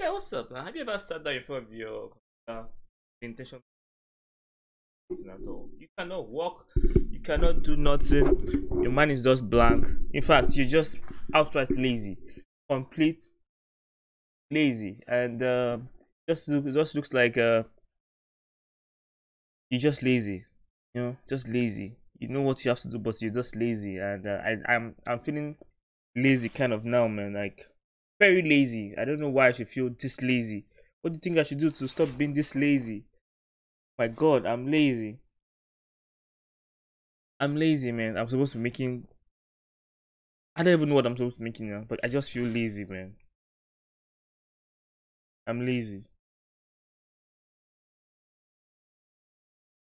Yeah, what's up, man? Have you ever sat down in front of your uh, intention at all? You cannot walk, you cannot do nothing. Your mind is just blank. In fact, you're just outright lazy, complete lazy, and uh, just just looks like uh, you're just lazy. You know, just lazy. You know what you have to do, but you're just lazy, and uh, I, I'm I'm feeling lazy kind of now, man. Like very lazy. I don't know why I should feel this lazy. What do you think I should do to stop being this lazy? My God, I'm lazy. I'm lazy, man. I'm supposed to be making. I don't even know what I'm supposed to be making now, but I just feel lazy, man. I'm lazy.